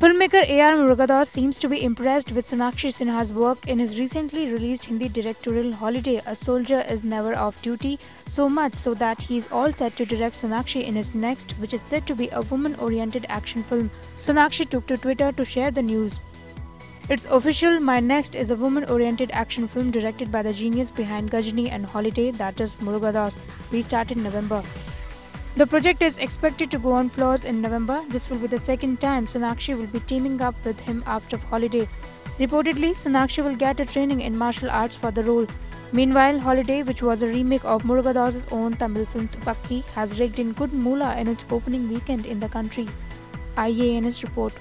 Filmmaker A.R. Murugadoss seems to be impressed with Sonakshi Sinha's work in his recently released Hindi directorial Holiday A Soldier is Never Off Duty, so much so that he is all set to direct Sonakshi in his next, which is said to be a woman oriented action film. Sonakshi took to Twitter to share the news. It's official, my next is a woman oriented action film directed by the genius behind Ghajini and Holiday, that is Murugadoss. We start in November. The project is expected to go on floors in November. This will be the second time Sonakshi will be teaming up with him after Holiday. Reportedly, Sonakshi will get a training in martial arts for the role. Meanwhile, Holiday, which was a remake of Murugadoss's own Tamil film Thuppakki, has raked in good moolah in its opening weekend in the country. IANS report.